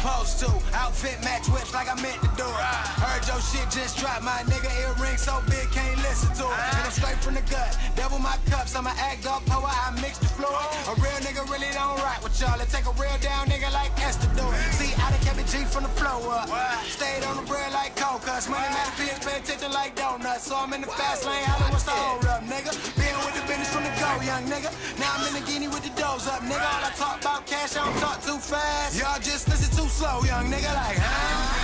supposed to. Outfit match whips like I meant to do. it. Heard your shit just dropped, my nigga earring so big can't listen to it. And I'm straight from the gut. Double my cups, I'ma act up, power, I mix the fluid. A real nigga really don't rock with y'all. It take a real down nigga like S to do it. See, I done kept it G from the flow up. Stayed on the bread like coca. Money matter pills, pay attention like donuts. So I'm in the fast lane, holla what's the hold up, nigga. Been with the business from the go, young nigga. Now I'm in the guinea with the doors up, nigga. All I talk about cash, I don't talk too fast. Y'all just slow, young nigga. Like, huh?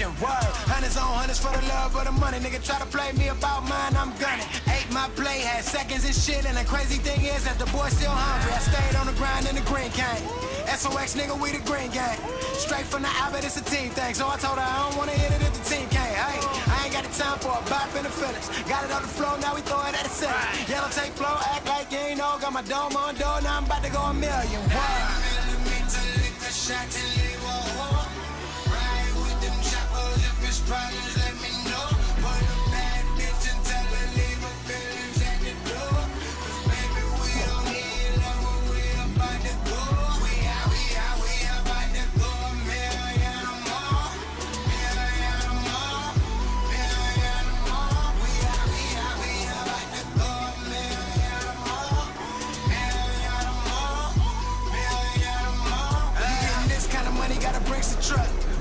Ain't. Word, hundreds on hundreds for the love of the money. Nigga try to play me about mine, I'm gunning. Ate my play, had seconds and shit. And the crazy thing is that the boy still hungry. I stayed on the grind in the green cane. SOX nigga, we the green gang. Straight from the but it's a team thing. So I told her I don't wanna hit it if the team can't. Hey, I ain't got the time for a bop in the feelings. Got it on the floor, now we throw it at the center. Yellow tape flow, act like you ain't know. Got my dome on door, now I'm about to go a million.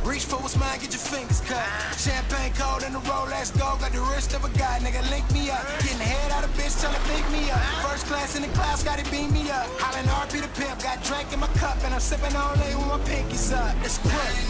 Reach for what's mine, get your fingers cut. Champagne cold in the Rolex gold, got the wrist of a guy, nigga, link me up. Getting head out of bitch, tell her pick me up. First class in the clouds, gotta beam me up. Hollin' RP the pimp, got drank in my cup, and I'm sipping all day with my pinkies up. It's quick.